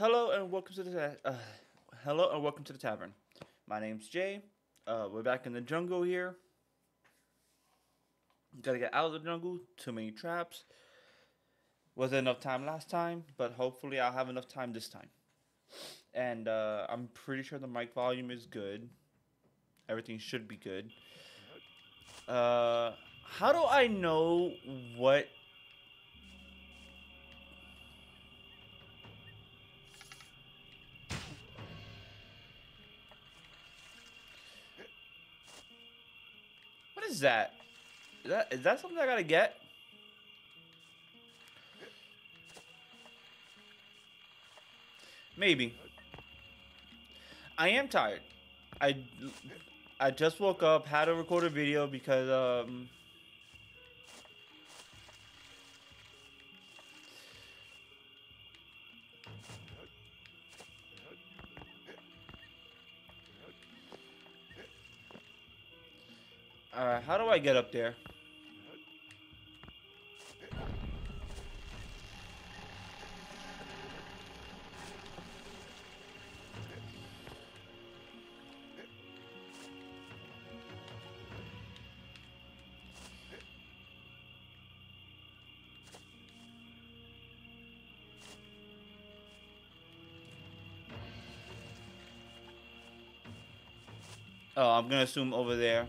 Hello and welcome to the uh, hello and welcome to the tavern. My name's Jay. Uh, we're back in the jungle here. Gotta get out of the jungle. Too many traps. Wasn't enough time last time, but hopefully I'll have enough time this time. And uh, I'm pretty sure the mic volume is good. Everything should be good. Uh, how do I know what is that? Is that is that something I gotta get? Maybe. I am tired. I I just woke up, had to record a video because um Alright, how do I get up there? Oh, I'm gonna assume over there.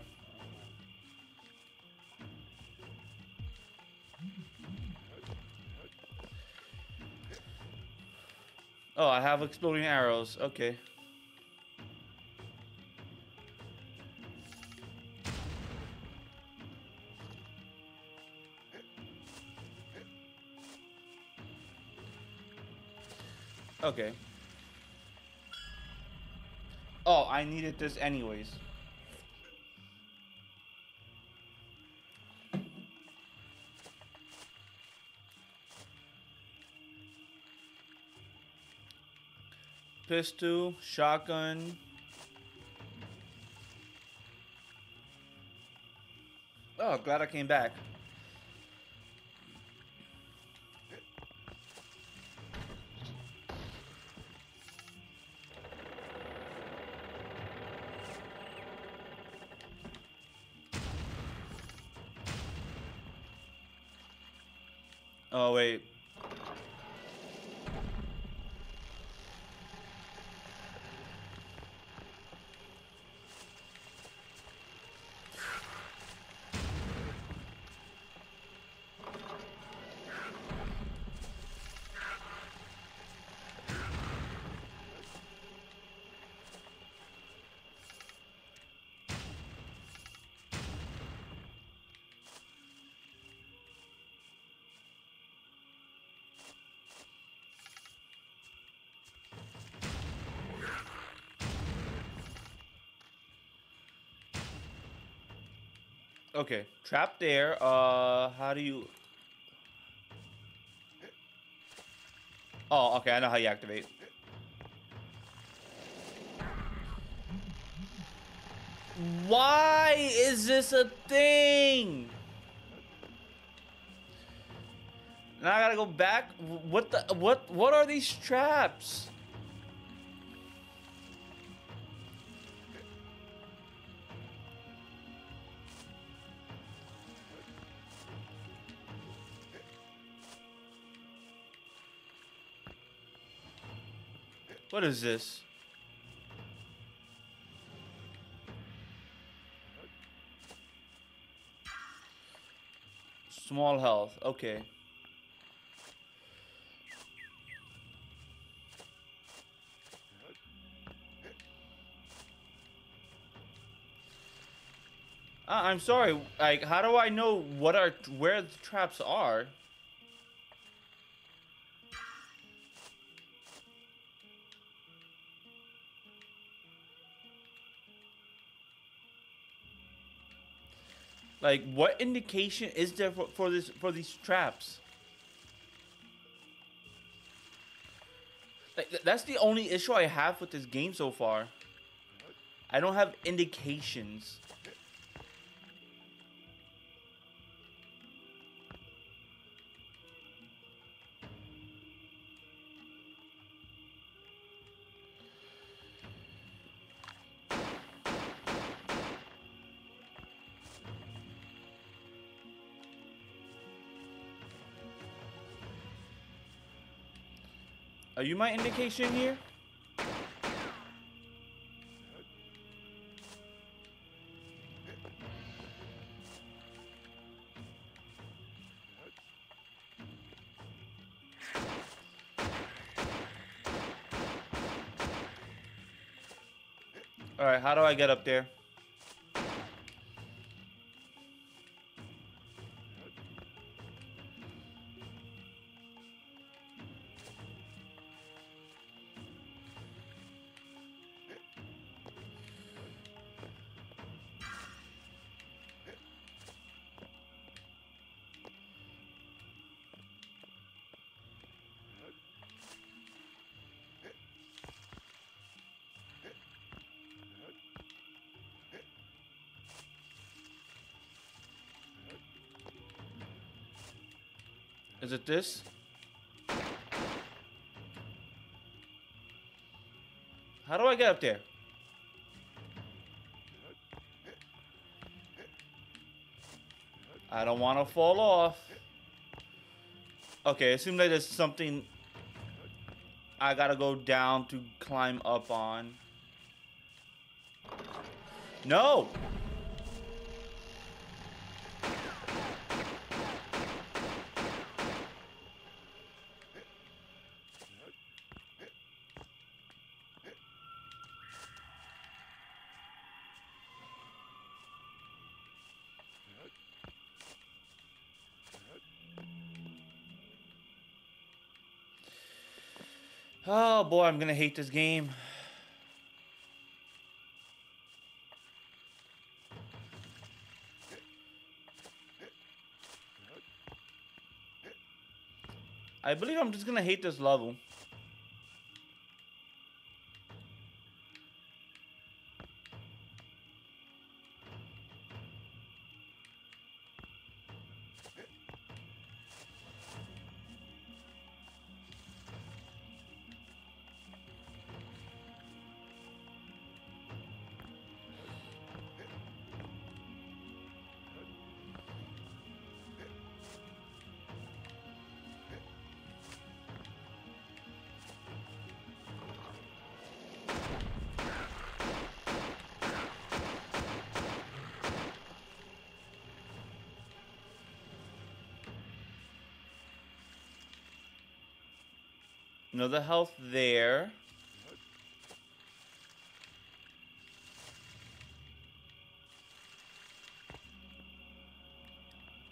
Oh, I have exploding arrows. Okay. Okay. Oh, I needed this anyways. Pistol, shotgun. Oh, glad I came back. Okay, trap there. Uh, how do you? Oh, okay. I know how you activate. Why is this a thing? Now I gotta go back. What the? What? What are these traps? What is this? Small health. Okay. Uh, I'm sorry. Like, how do I know what are where the traps are? Like, what indication is there for, for this for these traps? Like, th- that's the only issue I have with this game so far. I don't have indications. Are you my indication here? Alright, how do I get up there? Is it this? How do I get up there? I don't want to fall off. Okay, it seems like there's something I gotta go down to climb up on. No! Boy, I'm gonna hate this game. I believe I'm just gonna hate this level. Another health there.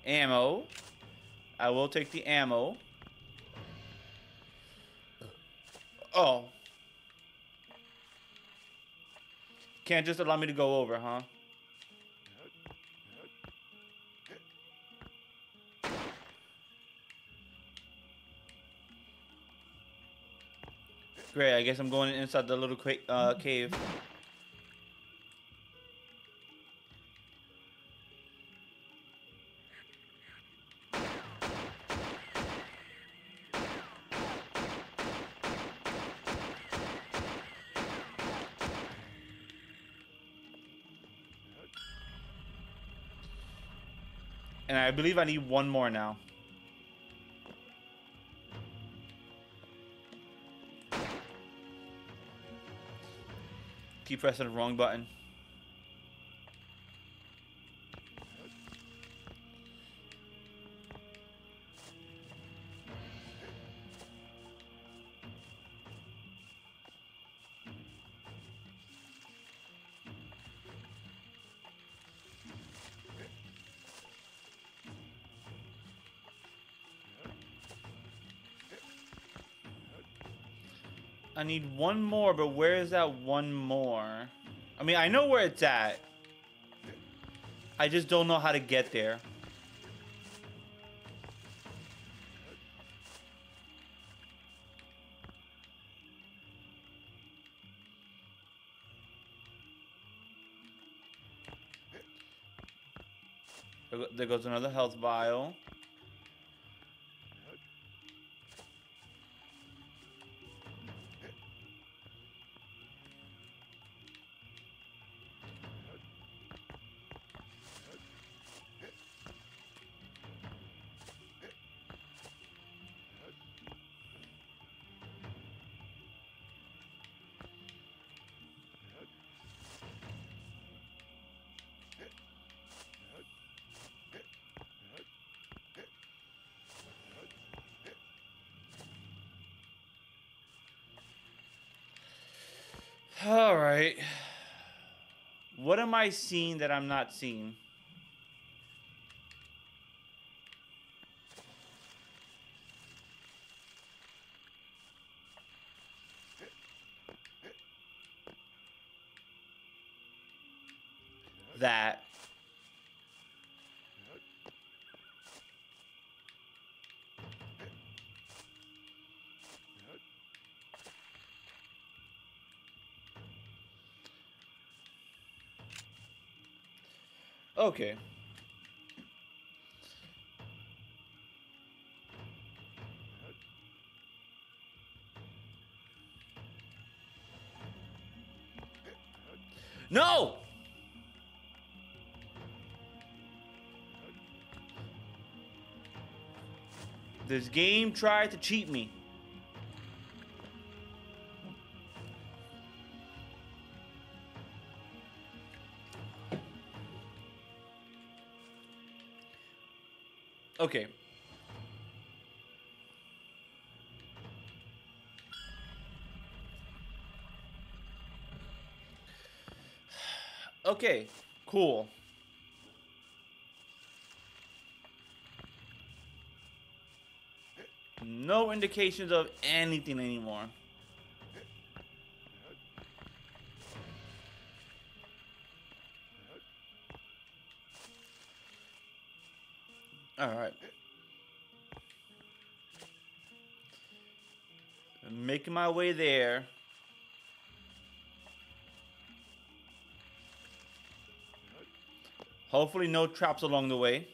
Ammo. I will take the ammo. Oh. Can't just allow me to go over, huh? Great, I guess I'm going inside the little uh, cave. And I believe I need one more now. Keep pressing the wrong button. I need one more, but where is that one more? I mean, I know where it's at. I just don't know how to get there. There goes another health vial. All right. What am I seeing that I'm not seeing? Okay. No! This game tried to cheat me. Okay. Okay, cool. No indications of anything anymore. All right. I'm making my way there. Hopefully no traps along the way.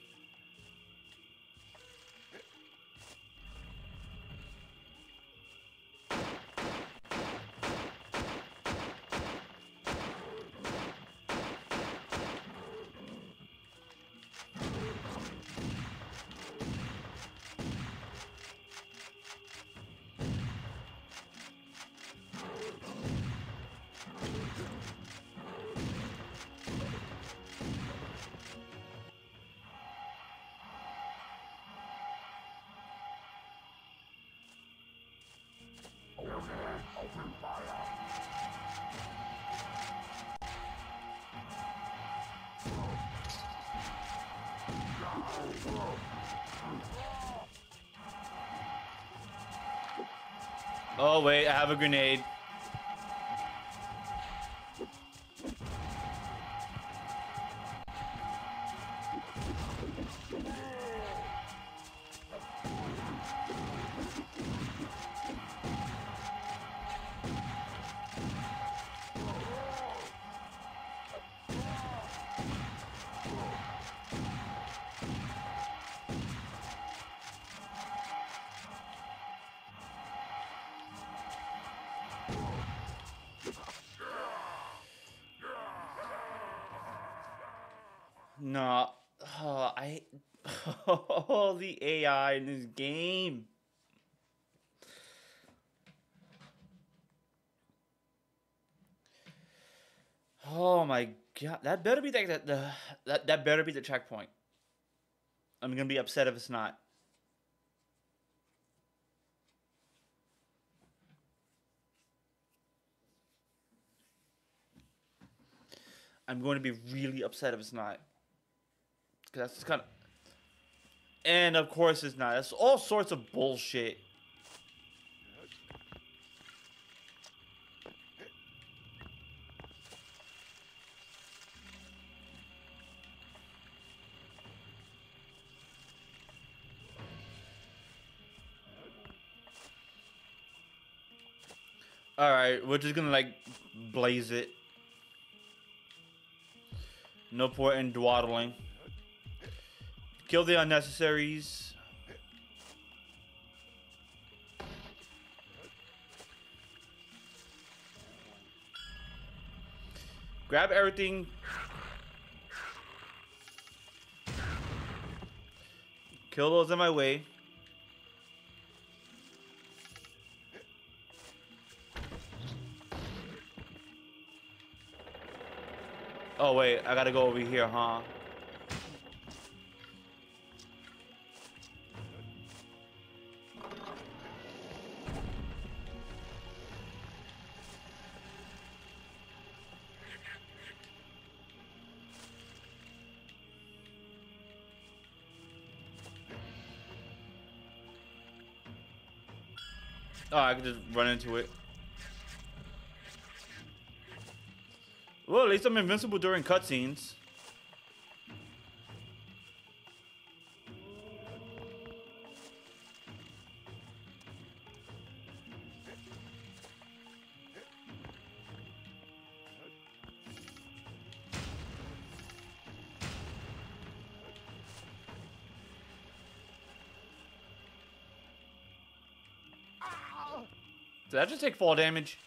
Have a grenade. No, oh, I oh the AI in this game. Oh my god, that better be that the that that better be the checkpoint. I'm gonna be upset if it's not. I'm going to be really upset if it's not. Cause that's kind of. And of course it's not. That's all sorts of bullshit. Alright, we're just gonna like blaze it. No point in dawdling. Kill the unnecessaries. Grab everything. Kill those in my way. Oh wait, I gotta go over here, huh? Oh, I could just run into it. Well, at least I'm invincible during cutscenes. Did that just take fall damage?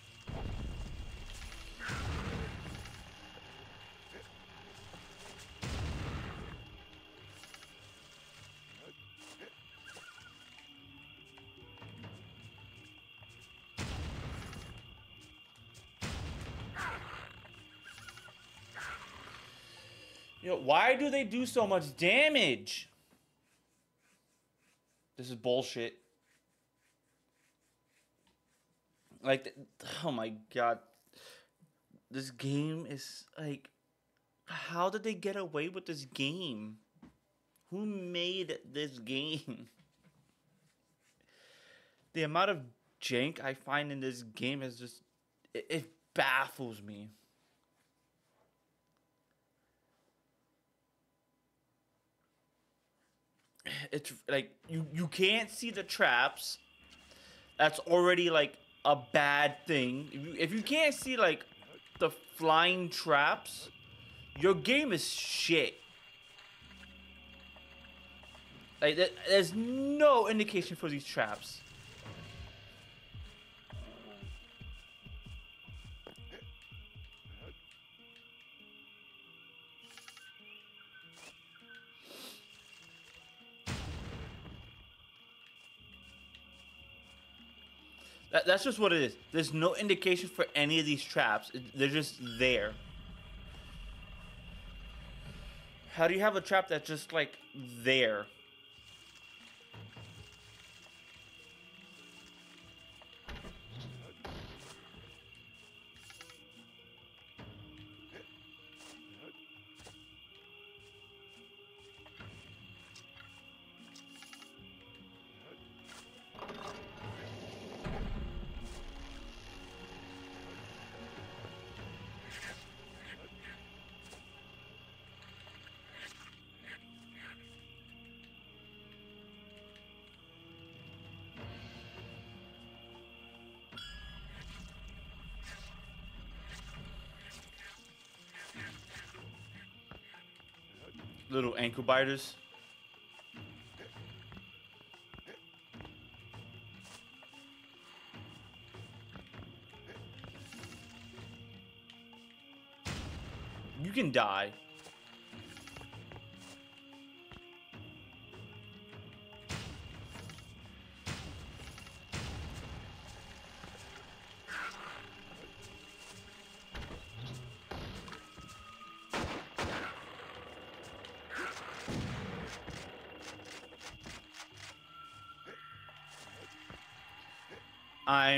Yo, why do they do so much damage? This is bullshit. Like, oh my god. This game is like. How did they get away with this game? Who made this game? The amount of jank I find in this game is just. It, it baffles me. It's like you you can't see the traps. That's already like a bad thing. If you, if you can't see like the flying traps, your game is shit. Like there's no indication for these traps. That, that's just what it is. There's no indication for any of these traps. They're just there. How do you have a trap that's just like there? Little ankle biters. You can die.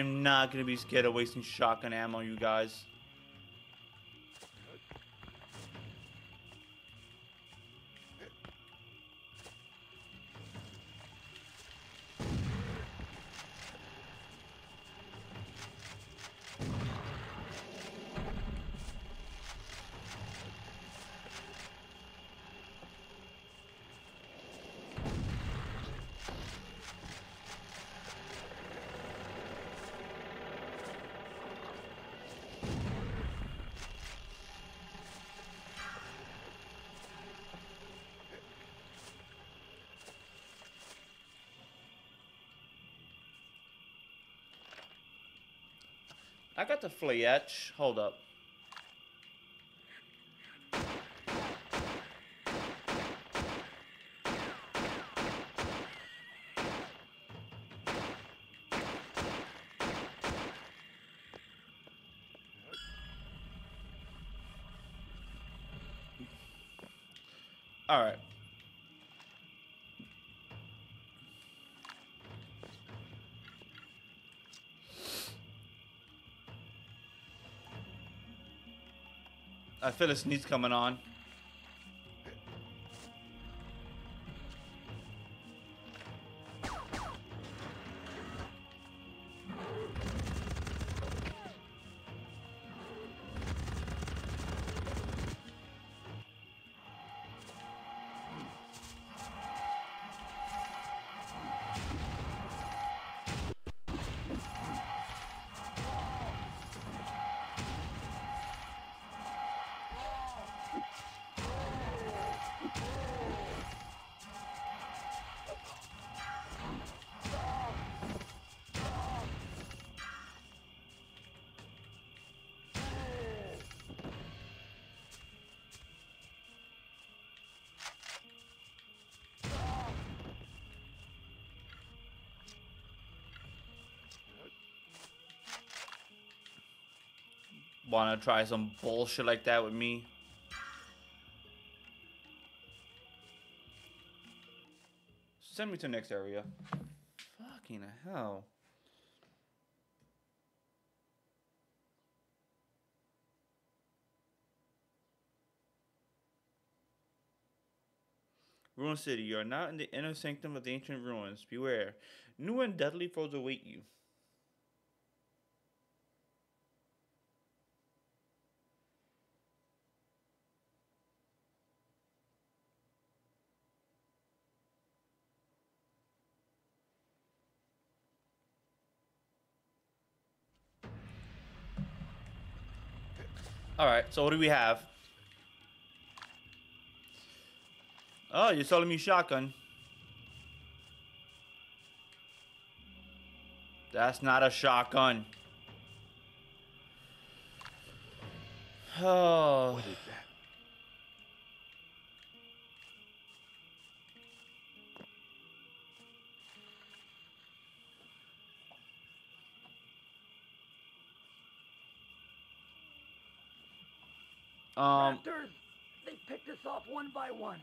I'm not gonna be scared of wasting shotgun ammo, you guys. I got the fletch. Hold up. I feel a sneeze coming on. want to try some bullshit like that with me. Send me to the next area. Fucking hell. Ruin City, you are now in the inner sanctum of the ancient ruins. Beware. New and deadly foes await you. Alright, so what do we have? Oh, you're selling me shotgun. That's not a shotgun. Oh. Um, Raptors! They picked us off one by one.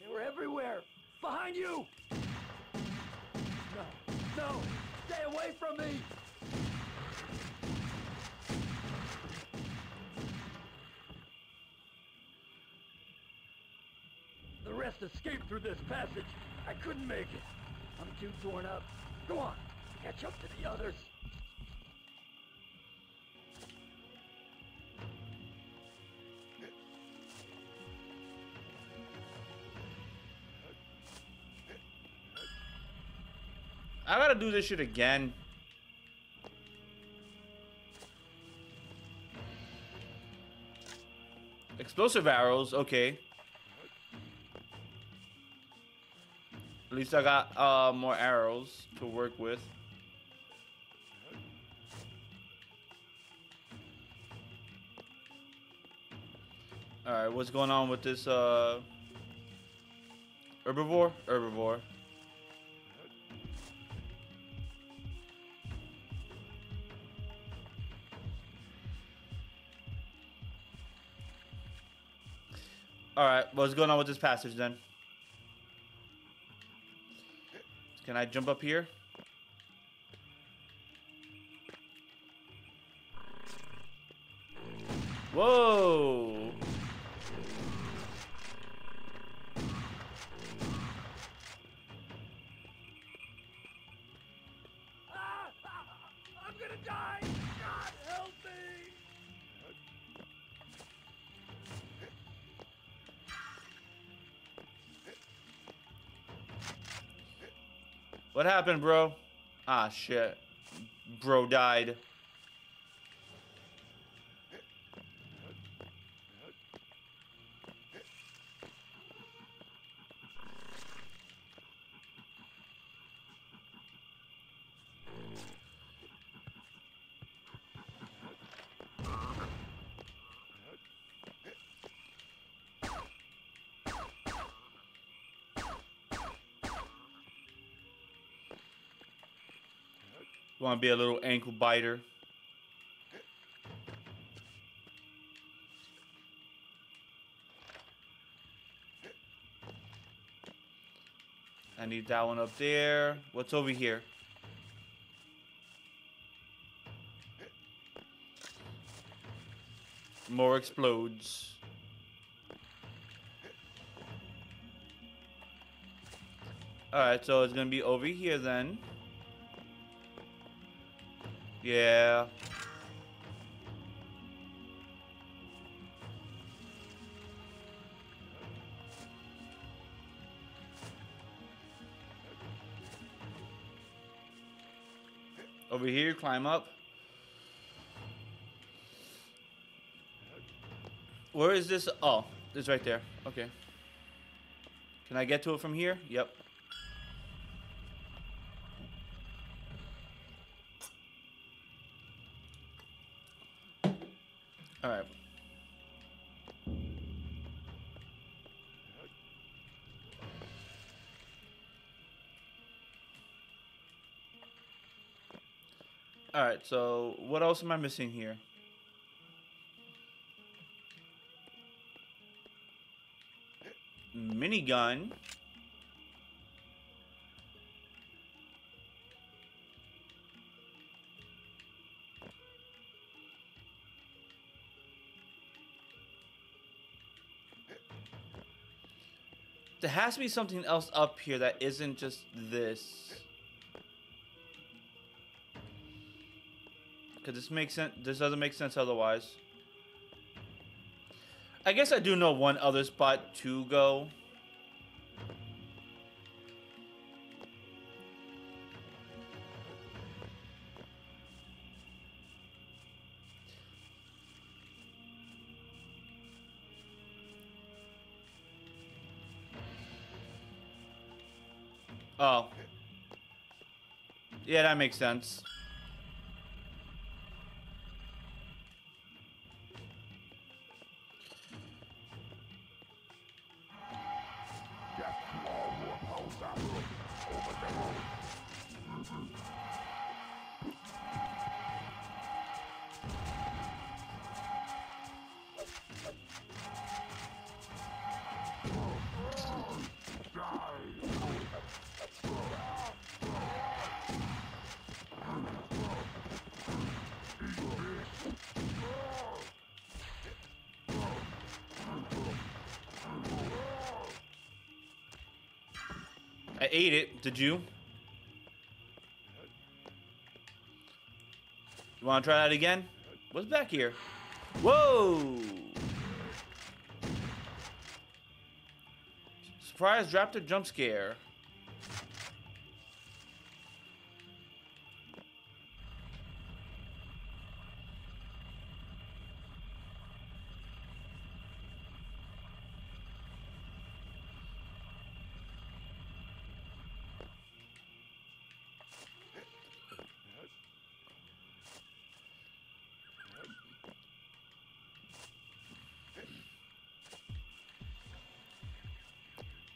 They were everywhere. Behind you! No, no! Stay away from me! The rest escaped through this passage. I couldn't make it. I'm too torn up. Go on, catch up to the others. Do this shit again. Explosive arrows, okay. At least I got uh, more arrows to work with. Alright, what's going on with this uh, herbivore? Herbivore. Alright, what's going on with this passage then? Can I jump up here? Whoa! What happened, bro? Ah, shit. Bro died. Want to be a little ankle biter? I need that one up there. What's over here? More explodes. Alright, so it's gonna be over here then. Yeah. Over here, climb up. Where is this? Oh, it's right there. Okay. Can I get to it from here? Yep. right, so what else am I missing here? Minigun. There has to be something else up here that isn't just this. Cause this makes sense. This doesn't make sense otherwise. I guess I do know one other spot to go. Oh. Yeah, that makes sense. Ate it. Did you? You want to try that again? What's back here? Whoa! Surprise raptor jump scare.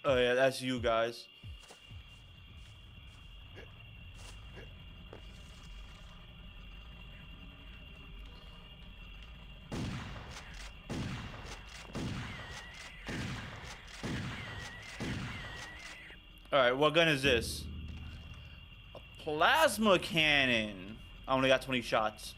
Oh yeah, that's you guys. Alright, what gun is this? A plasma cannon. I only got 20 shots.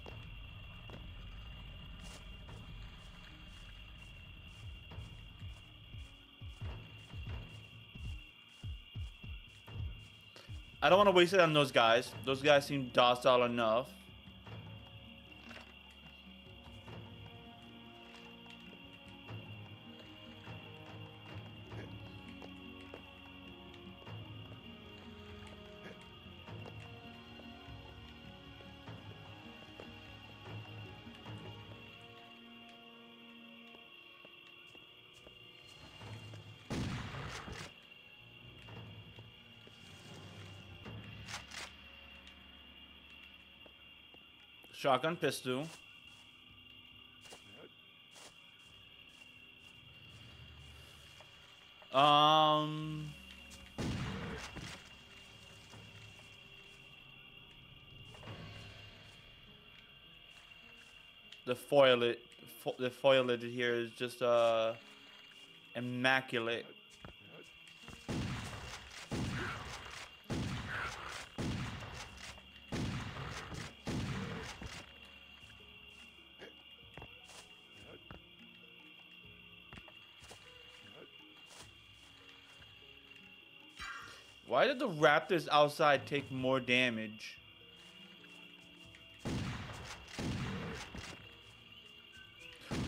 I don't want to waste it on those guys. Those guys seem docile enough. Shotgun pistol. Um. The foliage, fo the foliage here is just uh immaculate. The raptors outside take more damage?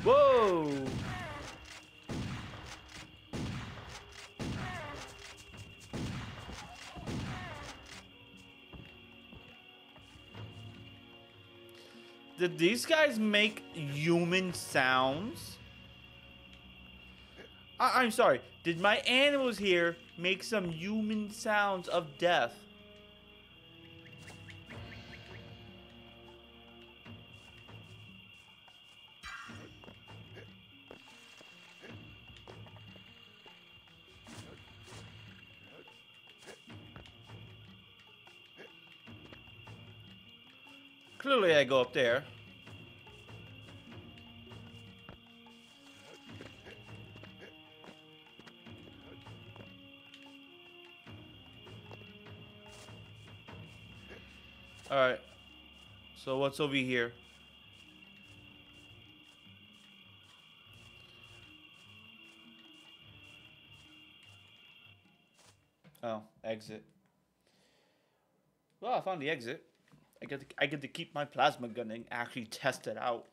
Whoa! Did these guys make human sounds? I I'm sorry. Did my animals here make some human sounds of death? Clearly I go up there. Alright. So what's over here? Oh, exit. Well, I found the exit. I get to, I get to keep my plasma gun and actually test it out.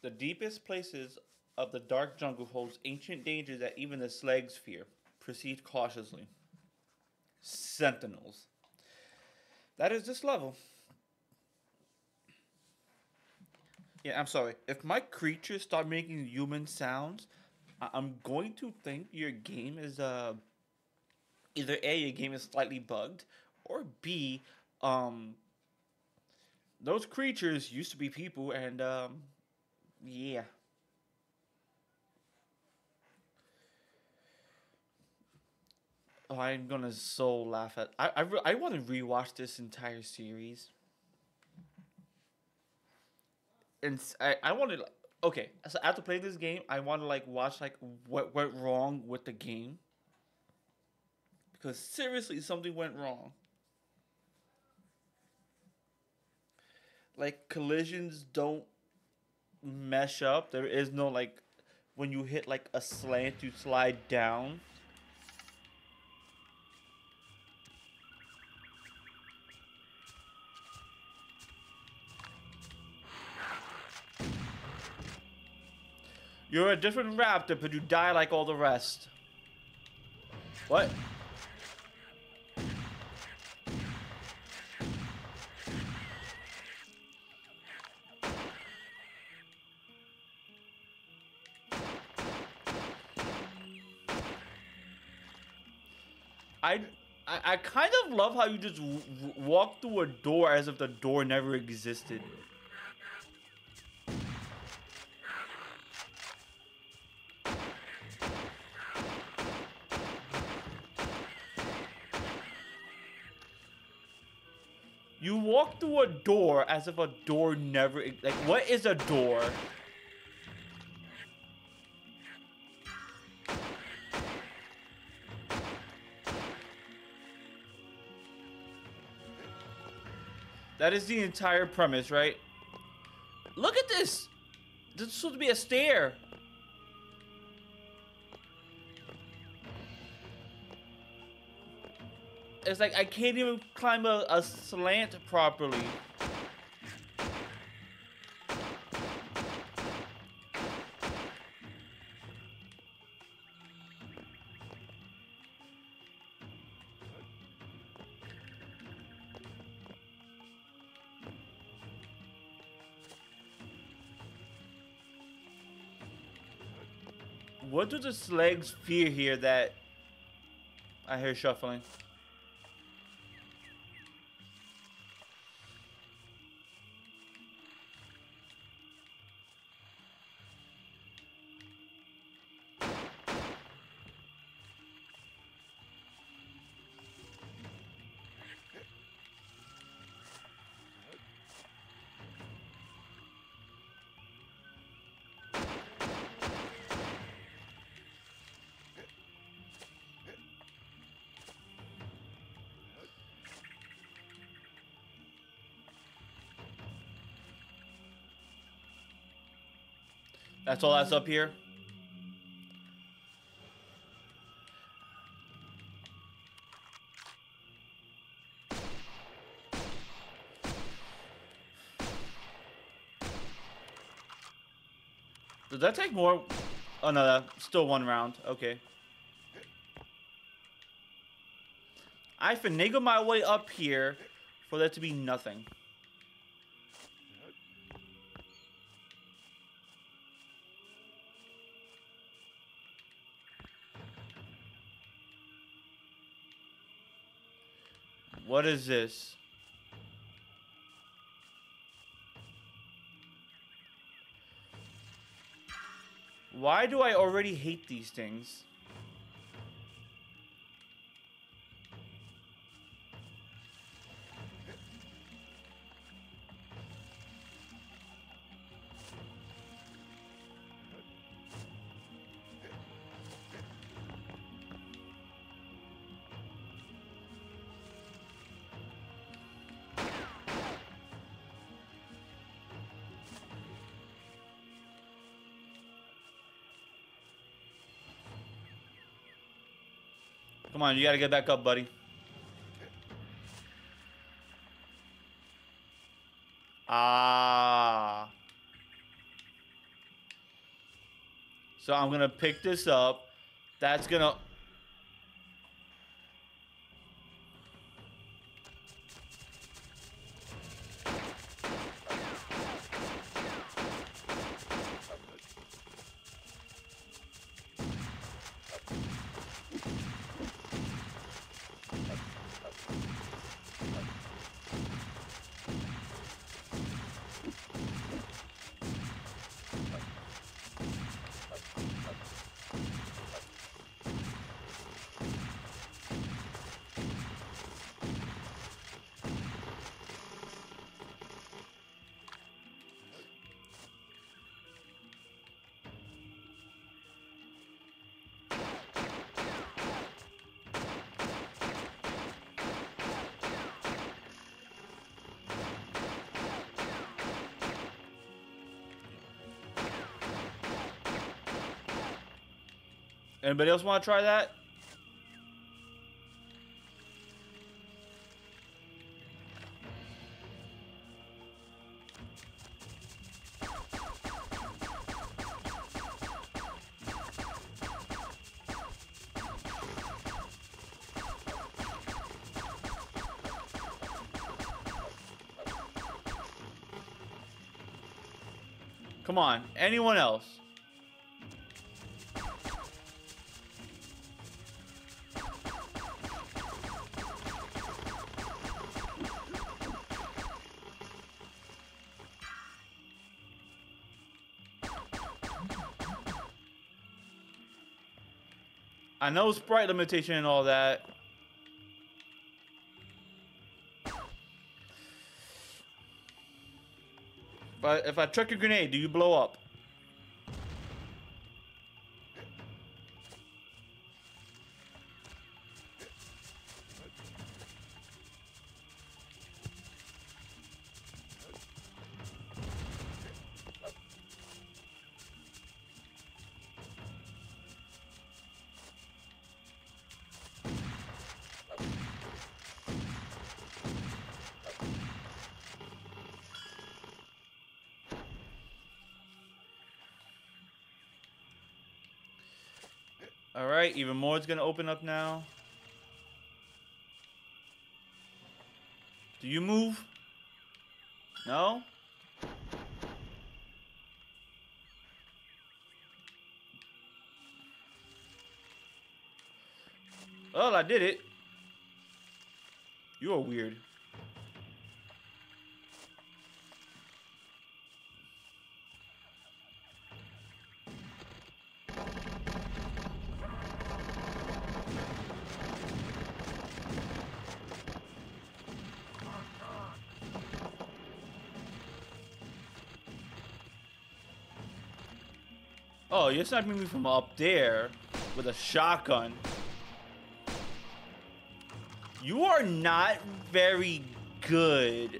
The deepest places of the dark jungle holds ancient dangers that even the Sleggs fear. Proceed cautiously. Sentinels. That is this level. Yeah, I'm sorry. If my creatures start making human sounds, I- I'm going to think your game is uh either A, your game is slightly bugged, or B, um those creatures used to be people and um yeah. Oh, I'm gonna so laugh at. I I, re- I want to rewatch this entire series. And I want to okay. So after playing this game, I want to like watch like what went wrong with the game. Because seriously, something went wrong. Like collisions don't mesh up. There is no like when you hit like a slant, you slide down. You're a different raptor, but you die like all the rest. What? I, I, I kind of love how you just walk through a door as if the door never existed. You walk through a door as if a door never like what is a door? That is the entire premise, right? Look at this. This is supposed to be a stair. It's like I can't even climb a, a slant properly. What do the Sleggs fear here that I hear shuffling? That's all that's up here. Did that take more? Oh no, that still one round. Okay. I finagle my way up here for there to be nothing. What is this? Why do I already hate these things? Come on, you gotta get back up, buddy. Ah. So I'm gonna pick this up. That's gonna Anybody else want to try that? Come on, anyone else? I know sprite limitation and all that. But if I chuck a grenade, do you blow up? All right, even more is gonna open up now. Do you move? No? Well, I did it. You are weird. You're sniping me from up there with a shotgun. You are not very good.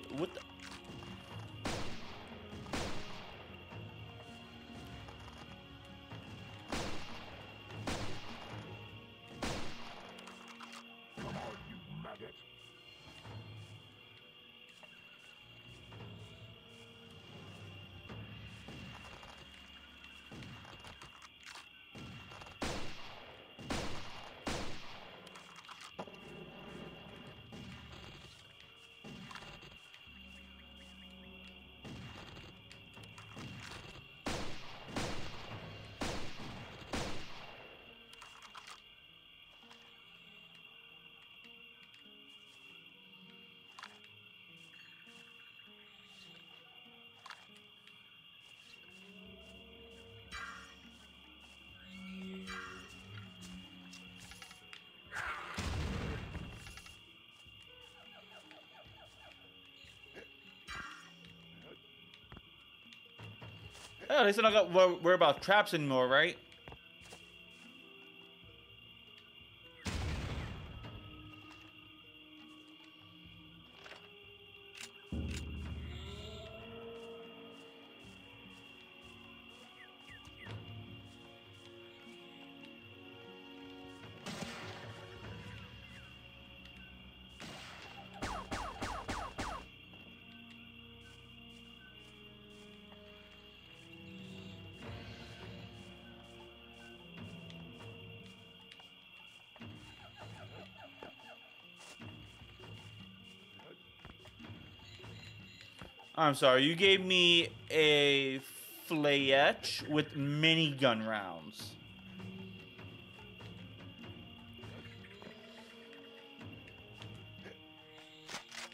Oh, at least I don't got wor- worry about traps anymore, right? I'm sorry, you gave me a flechette with minigun rounds.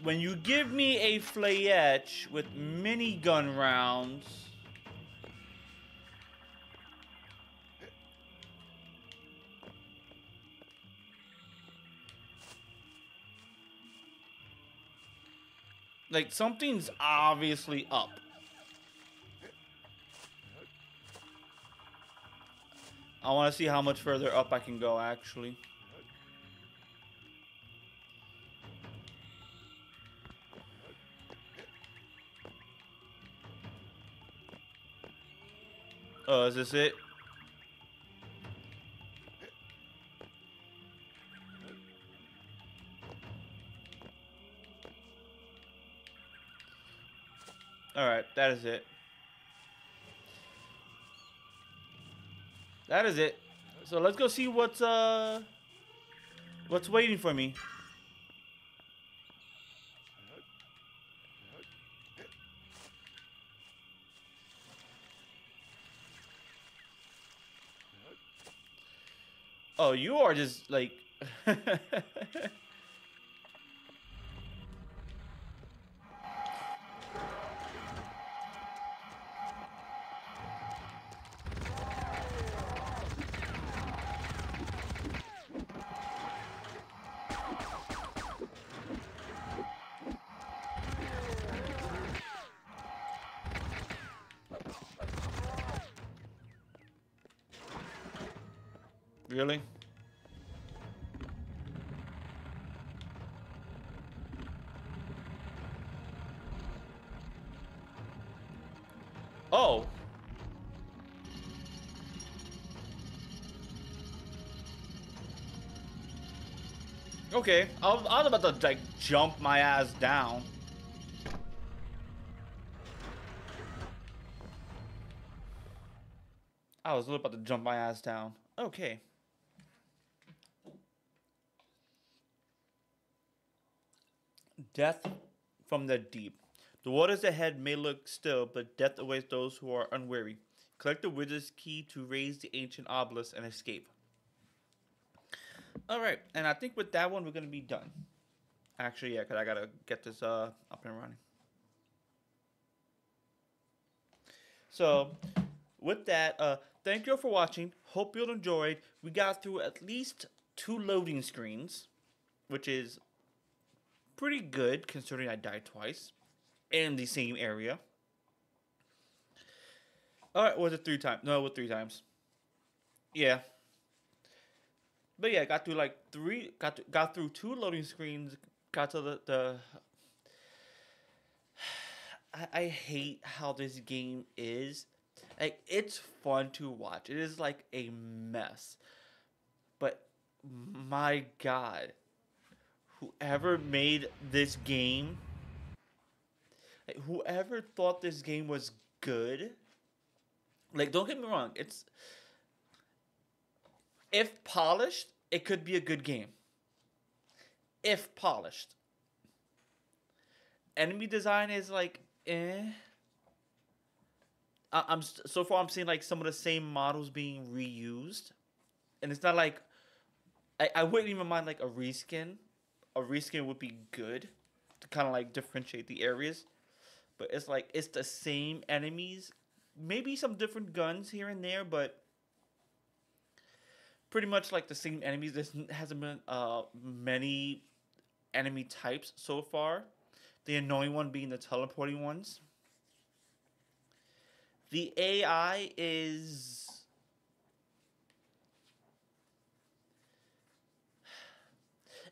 When you give me a flechette with minigun rounds, like something's obviously up. I want to see how much further up I can go actually. Oh, is this it? That is it. That is it. So let's go see what's uh what's waiting for me. Oh, you are just like Okay, I was, I was about to like jump my ass down. I was about to jump my ass down. Okay. Death from the deep. The waters ahead may look still, but death awaits those who are unwary. Collect the wizard's key to raise the ancient obelisk and escape. All right, and I think with that one we're gonna be done. Actually, yeah, because I gotta get this uh up and running. So, with that, uh, thank you all for watching. Hope you enjoyed. We got through at least two loading screens, which is pretty good considering I died twice in the same area. All right, was it three times? No, it was three times. Yeah. But yeah, got through like three, got to, got through two loading screens. Got to the the. I, I hate how this game is. Like it's fun to watch. It is like a mess, but my God, whoever made this game, like, whoever thought this game was good, like don't get me wrong, it's if polished, it could be a good game. If polished. Enemy design is like eh. I- I'm so far I'm seeing like some of the same models being reused, and it's not like I, I wouldn't even mind like a reskin. A reskin would be good to kind of like differentiate the areas, but it's like it's the same enemies, maybe some different guns here and there, but pretty much like the same enemies. There hasn't been uh many enemy types so far. The annoying one being the teleporting ones. The AI is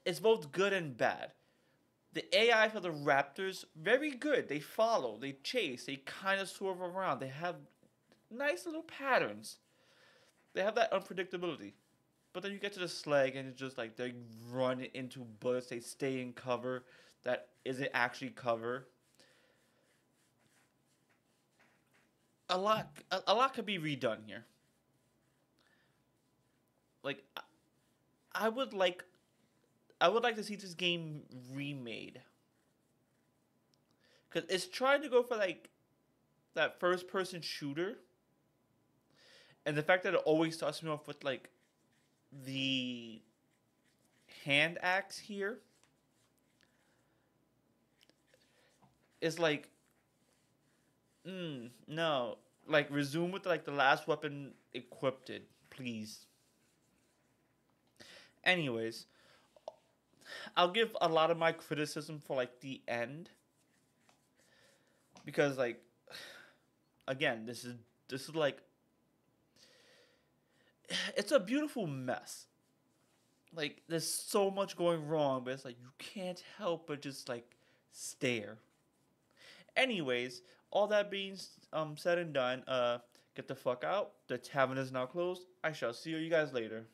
it's both good and bad. The AI for the Raptors, very good. They follow, they chase, they kind of swerve around. They have nice little patterns. They have that unpredictability. But then you get to the Slegg and it's just like they run into bullets, they stay in cover that isn't actually cover. A lot a, a lot could be redone here. Like I- I would like I would like to see this game remade. because it's trying to go for like that first person shooter, and the fact that it always starts me off with like the hand axe here is like mm, no like resume with like the last weapon equipped please. Anyways i'll give a lot of my criticism for like the end because like again this is this is like it's a beautiful mess. Like there's so much going wrong but it's like you can't help but just like stare. Anyways all that being um said and done uh get the fuck out. The tavern is now closed. I shall see you guys later